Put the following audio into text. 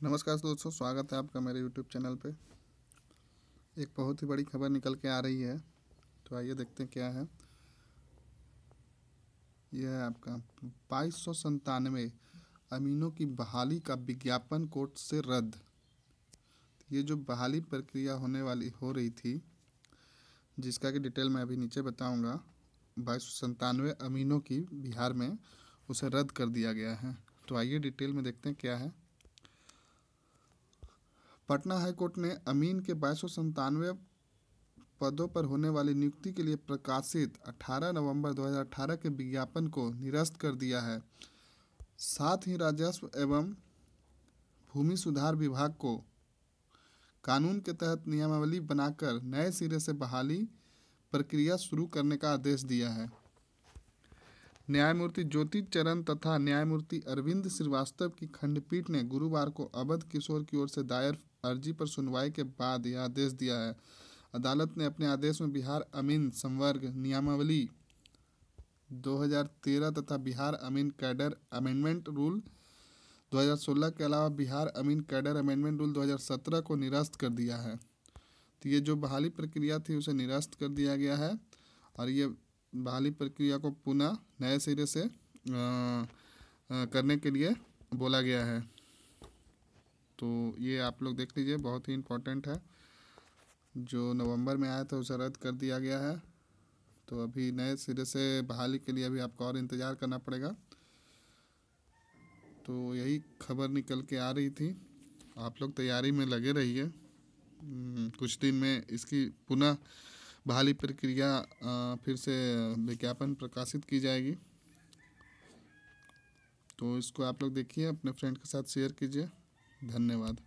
नमस्कार दोस्तों, स्वागत है आपका मेरे यूट्यूब चैनल पे। एक बहुत ही बड़ी खबर निकल के आ रही है तो आइए देखते हैं क्या है। यह है आपका, बाईस सौ संतानवे अमीनों की बहाली का विज्ञापन कोर्ट से रद्द। ये जो बहाली प्रक्रिया होने वाली, हो रही थी, जिसका कि डिटेल मैं अभी नीचे बताऊँगा, बाईस सौ संतानवे अमीनों की बिहार में उसे रद्द कर दिया गया है। तो आइए डिटेल में देखते हैं क्या है। पटना हाईकोर्ट ने अमीन के बाईस संतानवे पदों पर होने वाली नियुक्ति के लिए प्रकाशित 18 नवंबर 2018 के विज्ञापन को निरस्त कर दिया है। साथ ही राजस्व एवं भूमि सुधार विभाग को कानून के तहत नियमावली बनाकर नए सिरे से बहाली प्रक्रिया शुरू करने का आदेश दिया है। न्यायमूर्ति ज्योति चरण तथा न्यायमूर्ति अरविंद श्रीवास्तव की खंडपीठ ने गुरुवार को अवध किशोर की ओर से दायर अर्जी पर सुनवाई के बाद यह आदेश दिया है। अदालत ने अपने आदेश में बिहार अमीन संवर्ग नियमावली 2013 तथा Bihar amin cadre amendment rule 2016 के अलावा Bihar amin cadre amendment rule 2017 को निरस्त कर दिया है। तो ये जो बहाली प्रक्रिया थी, उसे निरस्त कर दिया गया है और ये बहाली प्रक्रिया को पुनः नए सिरे से करने के लिए बोला गया है। तो ये आप लोग देख लीजिए बहुत ही इम्पोर्टेंट है। जो नवंबर में आया था उसे रद्द कर दिया गया है। तो अभी नए सिरे से बहाली के लिए अभी आपको और इंतज़ार करना पड़ेगा। तो यही खबर निकल के आ रही थी। आप लोग तैयारी में लगे रहिए। हम्म, कुछ दिन में इसकी पुनः बहाली प्रक्रिया फिर से विज्ञापन प्रकाशित की जाएगी। तो इसको आप लोग देखिए, अपने फ्रेंड के साथ शेयर कीजिए। धन्यवाद।